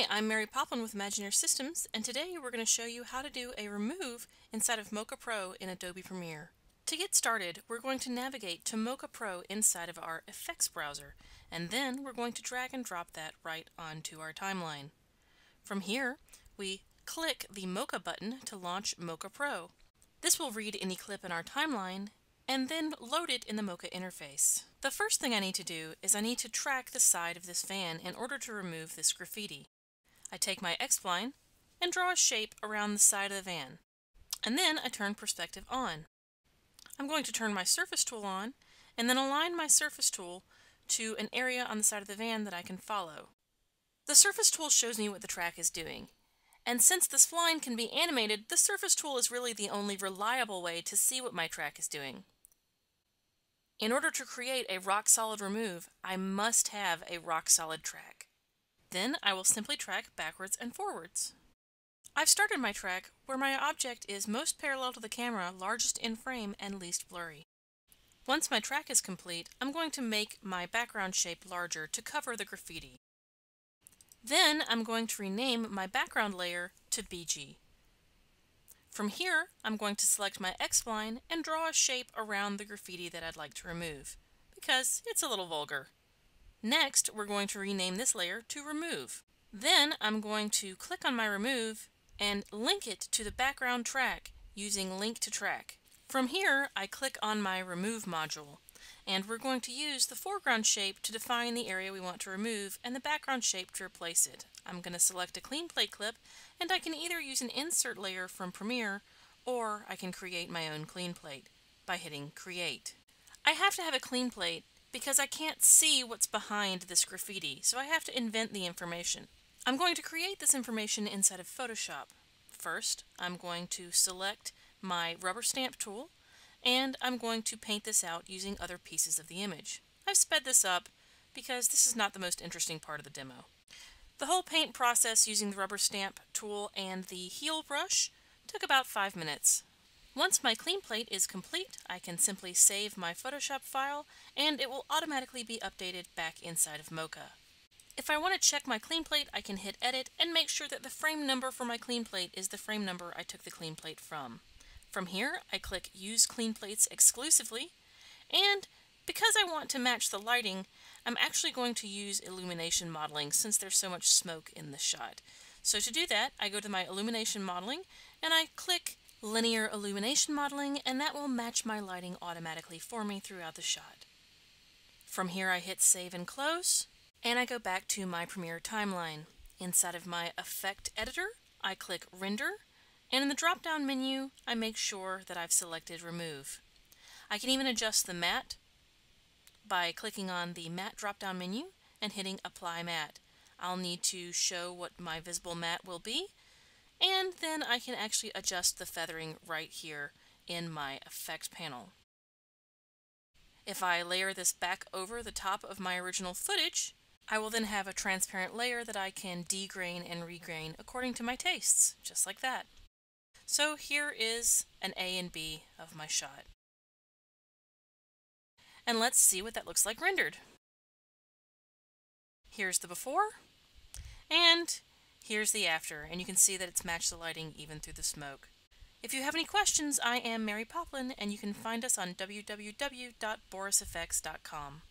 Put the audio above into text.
Hi, I'm Mary Poplin with Imagineer Systems, and today we're going to show you how to do a remove inside of Mocha Pro in Adobe Premiere. To get started, we're going to navigate to Mocha Pro inside of our Effects browser, and then we're going to drag and drop that right onto our timeline. From here, we click the Mocha button to launch Mocha Pro. This will read any clip in our timeline and then load it in the Mocha interface. The first thing I need to do is I need to track the side of this van in order to remove this graffiti. I take my X-Spline and draw a shape around the side of the van. And then I turn perspective on. I'm going to turn my surface tool on and then align my surface tool to an area on the side of the van that I can follow. The surface tool shows me what the track is doing. And since the spline can be animated, the surface tool is really the only reliable way to see what my track is doing. In order to create a rock solid remove, I must have a rock solid track. Then I will simply track backwards and forwards. I've started my track where my object is most parallel to the camera, largest in frame, and least blurry. Once my track is complete, I'm going to make my background shape larger to cover the graffiti. Then I'm going to rename my background layer to BG. From here, I'm going to select my X-Spline and draw a shape around the graffiti that I'd like to remove, because it's a little vulgar. Next, we're going to rename this layer to Remove. Then I'm going to click on my Remove and link it to the background track using Link to Track. From here, I click on my Remove module, and we're going to use the foreground shape to define the area we want to remove and the background shape to replace it. I'm going to select a clean plate clip and I can either use an insert layer from Premiere or I can create my own clean plate by hitting create. I have to have a clean plate because I can't see what's behind this graffiti so I have to invent the information. I'm going to create this information inside of Photoshop. First I'm going to select my rubber stamp tool and I'm going to paint this out using other pieces of the image. I've sped this up because this is not the most interesting part of the demo. The whole paint process using the rubber stamp tool and the heal brush took about five minutes. Once my clean plate is complete, I can simply save my Photoshop file and it will automatically be updated back inside of Mocha. If I want to check my clean plate, I can hit edit and make sure that the frame number for my clean plate is the frame number I took the clean plate from. From here, I click use clean plates exclusively and because I want to match the lighting, I'm actually going to use illumination modeling since there's so much smoke in the shot. So to do that, I go to my illumination modeling and I click linear illumination modeling and that will match my lighting automatically for me throughout the shot. From here I hit save and close and I go back to my Premiere timeline. Inside of my effect editor, I click render and in the drop down menu I make sure that I've selected remove. I can even adjust the matte by clicking on the matte drop-down menu and hitting apply matte. I'll need to show what my visible matte will be and then I can actually adjust the feathering right here in my effect panel. If I layer this back over the top of my original footage, I will then have a transparent layer that I can degrain and regrain according to my tastes, just like that. So here is an A and B of my shot and let's see what that looks like rendered. Here's the before, and here's the after, and you can see that it's matched the lighting even through the smoke. If you have any questions, I am Mary Poplin, and you can find us on www.borisfx.com.